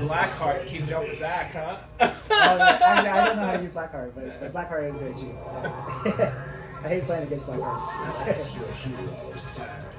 Blackheart keep jumping back, huh? oh, I, I don't know how to use Blackheart, but, but Blackheart is very cheap. I hate playing against Blackheart.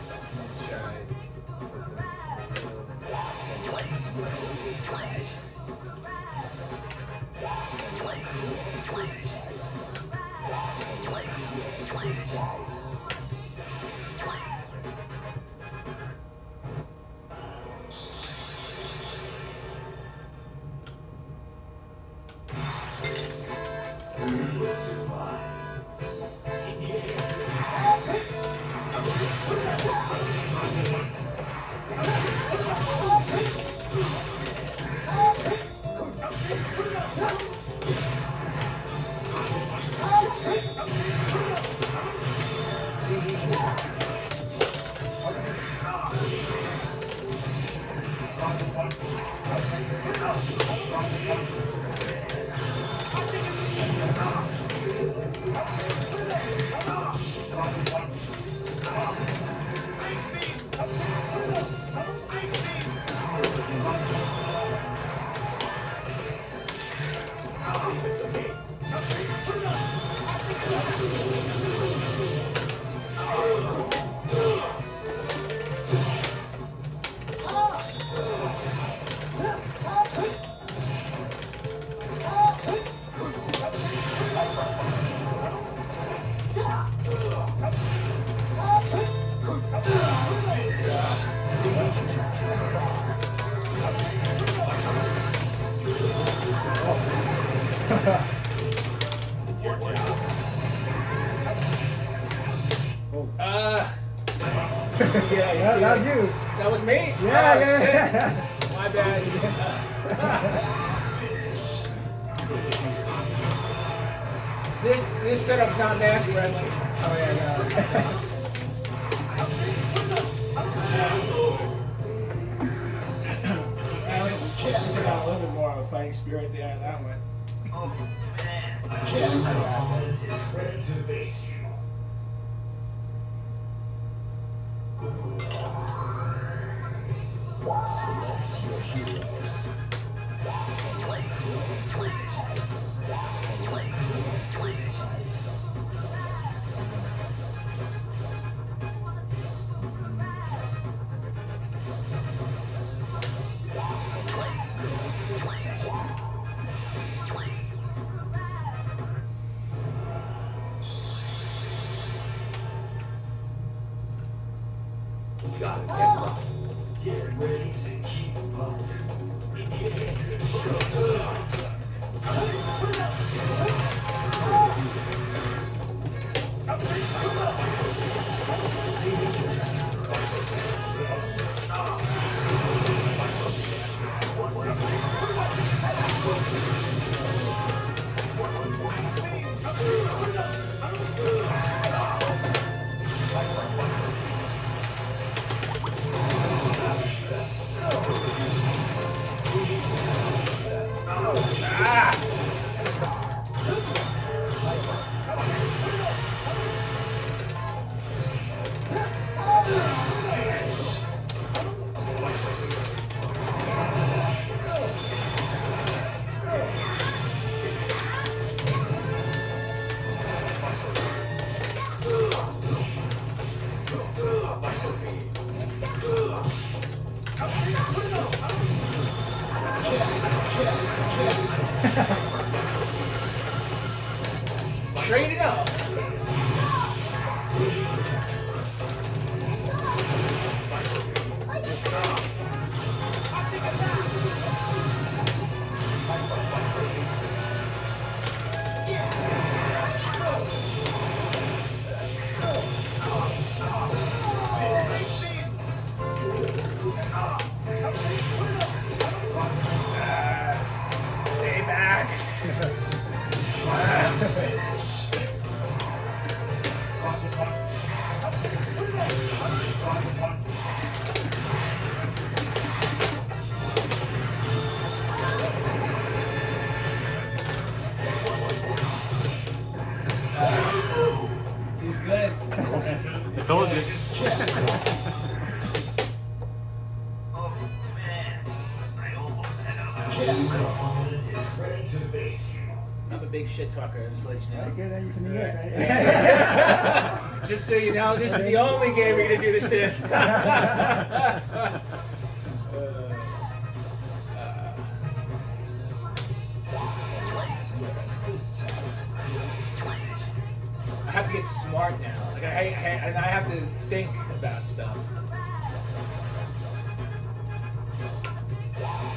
me? Yeah, Oh, yeah, shit. My bad. this this setup's not mask friendly. Oh yeah, yeah. Told you. I'm a big shit talker, just let you Yeah, know. good that you from New York, right? Just so you know, this is the only game we're gonna do this in. have to get smart now. Like I, I, and I have to think about stuff. Ah!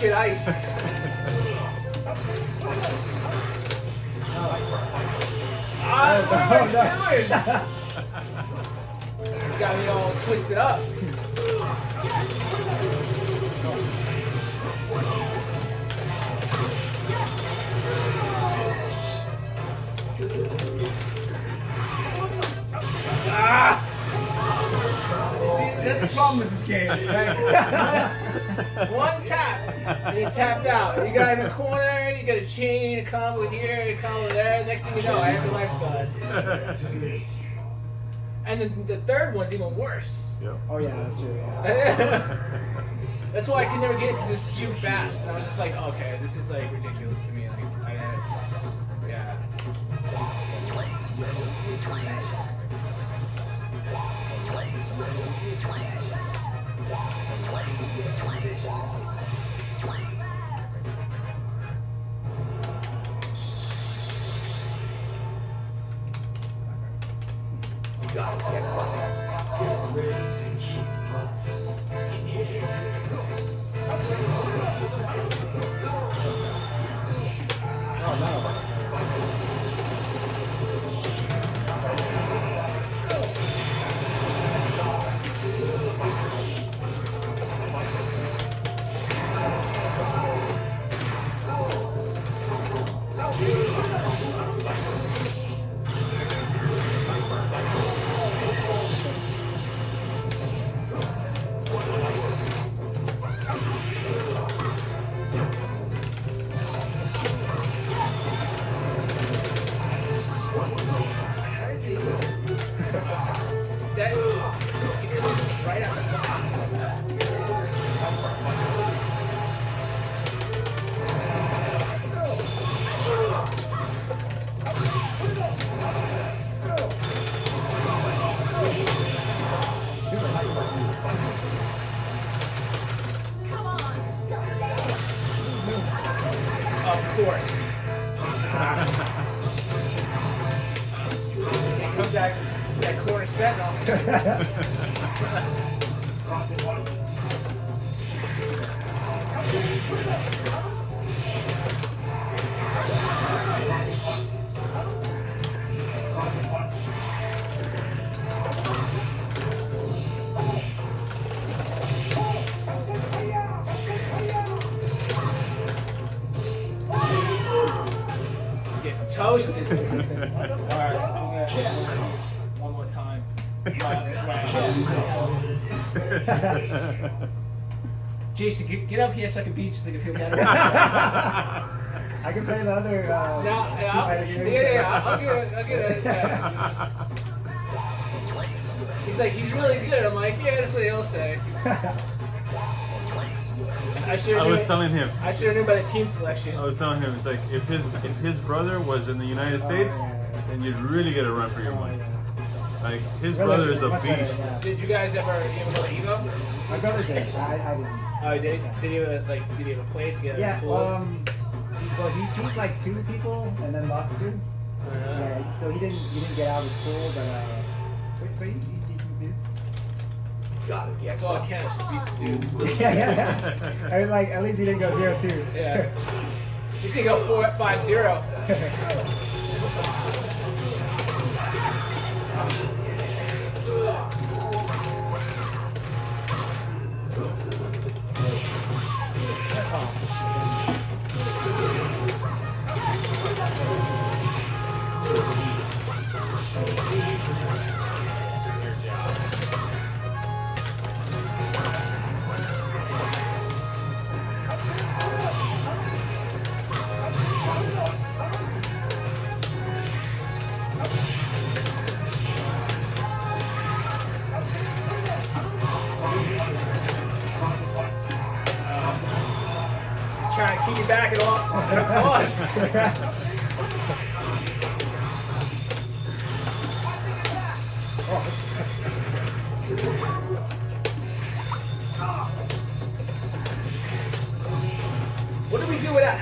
Bullshit ice. Ah, what am I doing? It's got me all twisted up. Ah! See, that's the problem with this game. Right? One tap, and you tapped out. You got in the corner, you got a chain, a combo here, a combo there. Next thing you know, I have your life's. And then the third one's even worse. Yep. Oh yeah, that's true. Yeah. That's why I could never get it because it's too fast. And I was just like, oh, okay, this is like ridiculous to me. Like, I, right out the box. Jason, get, get up here so I can beat you so I can feel better. I can play the other. Uh, No, yeah, I'll, Fighter yeah, yeah, yeah, I'll get it, I'll get it. Yeah. He's like, he's really good. I'm like, yeah, that's what he'll say. I I was knew. telling him. I should have known by the team selection. I was telling him it's like if his if his brother was in the United States, Oh, yeah, yeah, yeah. then you'd really get a run for your Oh, money. Like his Brother brother is a much better beast. Did you guys ever you ever go to Evo? My brother did. I, I didn't. Oh, did did you have a, like did you have a place to get Yeah. schools? Um. Well, he beat like two people and then lost two. Uh, Yeah. So he didn't. He didn't get out of school, but uh. Wait, wait. He, he, beats. Gotta get that's all I can. Just beat some dudes. Yeah, yeah, yeah. I mean, like at least he didn't go zero two. Yeah. He's gonna go four five zero.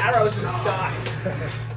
arrows in the sky?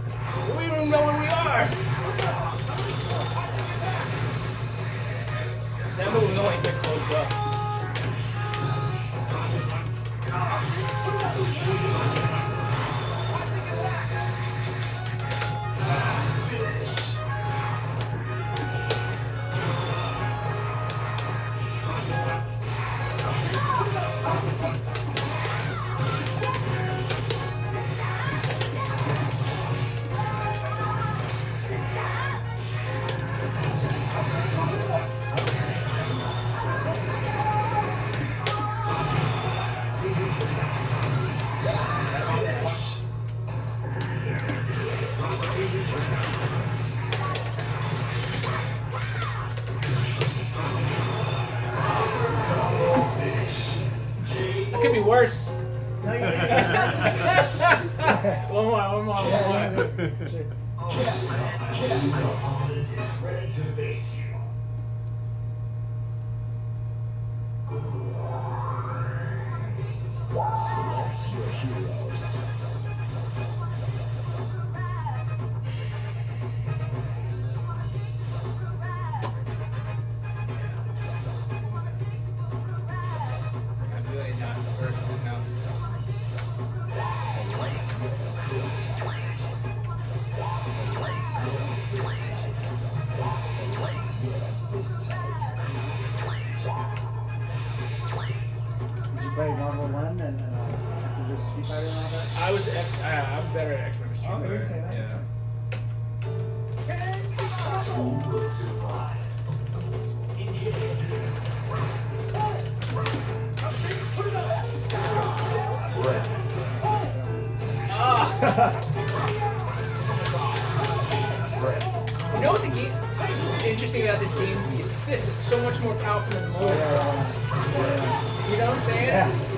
It could be worse. One more, one more, one more. You know what the game? Interesting about this game, the assist is so much more powerful than the. Yeah, You know what I'm saying? yeah.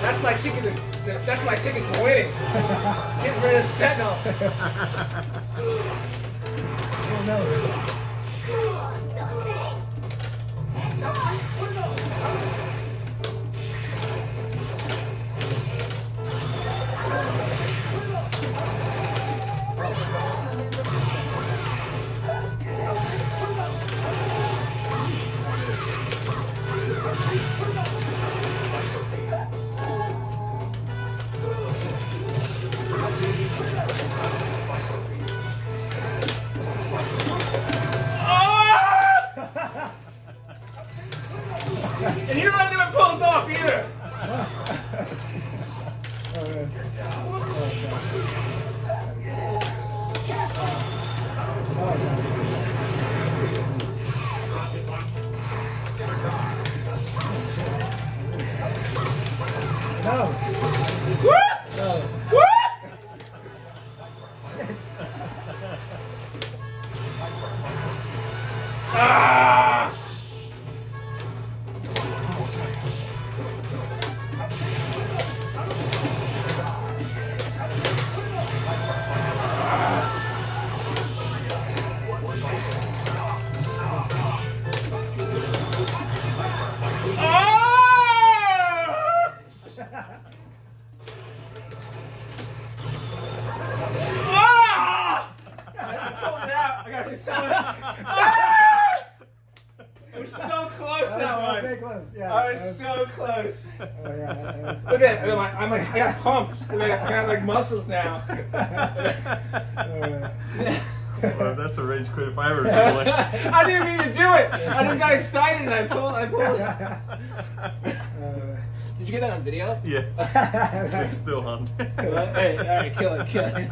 That's my the, the that's my ticket to winning. Getting rid of Sentinel. Oh no. So! It was so close that That was very one. close. Yeah. I that was so close. Oh yeah. that- that was- Look at it. I'm like, I'm like, I got pumped. I got, I got like muscles now. Uh, Well, that's a rage quit if I ever seen one. I didn't mean to do it. I just got excited and I pulled. I pulled. uh, Did you get that on video? Yes, it's still on. Hey, all right, kill it, kill it.